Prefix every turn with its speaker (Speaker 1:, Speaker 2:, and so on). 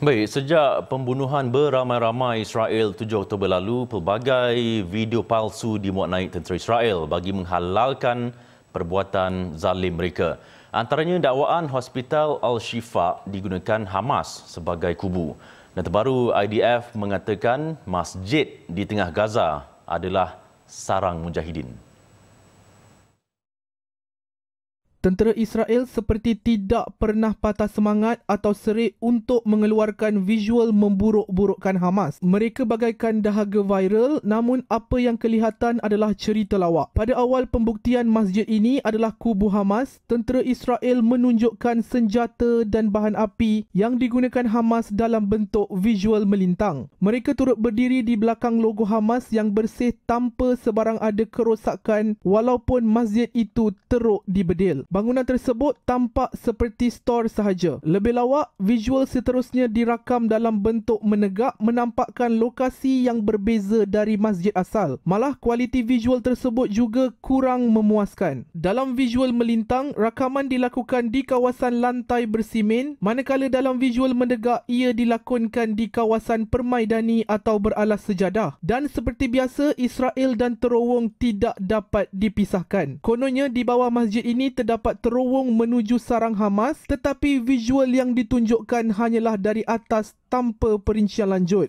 Speaker 1: Baik, sejak pembunuhan beramai-ramai Israel 7 Oktober lalu, pelbagai video palsu dimuat naik tentera Israel bagi menghalalkan perbuatan zalim mereka. Antaranya dakwaan Hospital Al-Shifa digunakan Hamas sebagai kubu. Dan terbaru IDF mengatakan masjid di tengah Gaza adalah sarang mujahidin.
Speaker 2: Tentera Israel seperti tidak pernah patah semangat atau serik untuk mengeluarkan visual memburuk-burukkan Hamas. Mereka bagaikan dahaga viral namun apa yang kelihatan adalah cerita lawak. Pada awal pembuktian masjid ini adalah kubu Hamas, tentera Israel menunjukkan senjata dan bahan api yang digunakan Hamas dalam bentuk visual melintang. Mereka turut berdiri di belakang logo Hamas yang bersih tanpa sebarang ada kerosakan walaupun masjid itu teruk dibedil. Bangunan tersebut tampak seperti stor sahaja. Lebih lawak, visual seterusnya dirakam dalam bentuk menegak menampakkan lokasi yang berbeza dari masjid asal. Malah kualiti visual tersebut juga kurang memuaskan. Dalam visual melintang, rakaman dilakukan di kawasan lantai bersimen manakala dalam visual menegak ia dilakonkan di kawasan permaidani atau beralas sejadah. Dan seperti biasa, Israel dan terowong tidak dapat dipisahkan. Kononnya di bawah masjid ini terdapat dapat terowong menuju sarang Hamas tetapi visual yang ditunjukkan hanyalah dari atas tanpa perincian lanjut.